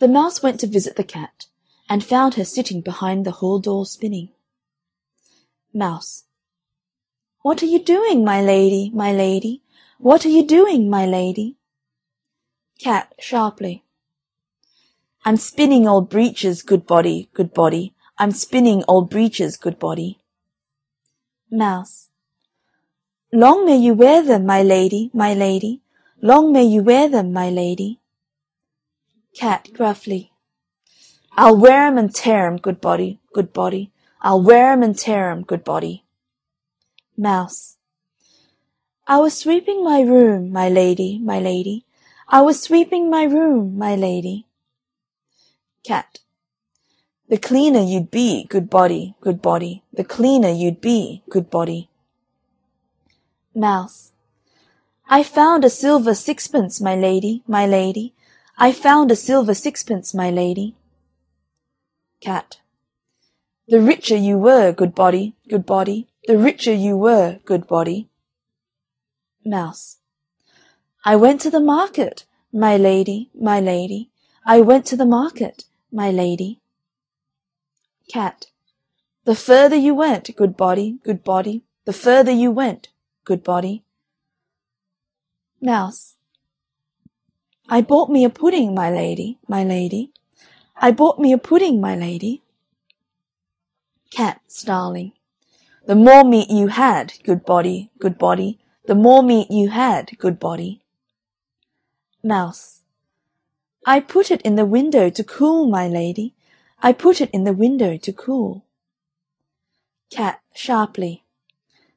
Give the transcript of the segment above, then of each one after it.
The Mouse went to visit the Cat, and found her sitting behind the hall door spinning. Mouse. What are you doing, my lady, my lady? What are you doing, my lady? Cat (sharply). I'm spinning old breeches, good body, good body, I'm spinning old breeches, good body. Mouse. Long may you wear them, my lady, my lady, long may you wear them, my lady. Cat (gruffly). I'll wear 'em and tear 'em, good body, good body, I'll wear 'em and tear 'em, good body. Mouse. I was sweeping my room, my lady, my lady, I was sweeping my room, my lady. Cat. The cleaner you'd be, good body, good body, the cleaner you'd be, good body. Mouse. I found a silver sixpence, my lady, my lady, I found a silver sixpence, my lady. Cat. The richer you were, good body, good body, the richer you were, good body. Mouse. I went to the market, my lady, my lady, I went to the market, my lady. Cat. The further you went, good body, good body, the further you went, good body. Mouse. I bought me a pudding, my lady, my lady, I bought me a pudding, my lady. Cat (snarling). The more meat you had, good body, good body, the more meat you had, good body. Mouse. I put it in the window to cool, my lady, I put it in the window to cool. Cat (sharply).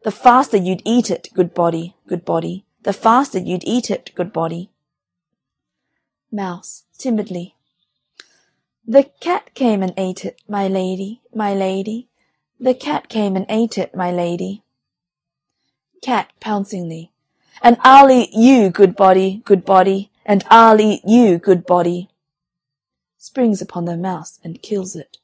The faster you'd eat it, good body, good body, the faster you'd eat it, good body. Mouse (timidly). The cat came and ate it, my lady, my lady, the cat came and ate it, my lady. Cat (pouncingly). And I'll eat you, good body, good body, and I'll eat you, good body. Springs upon the mouse and kills it.